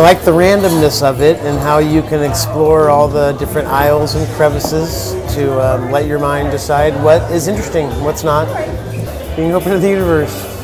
I like the randomness of it and how you can explore all the different aisles and crevices to um, let your mind decide what is interesting, what's not. Being open to the universe.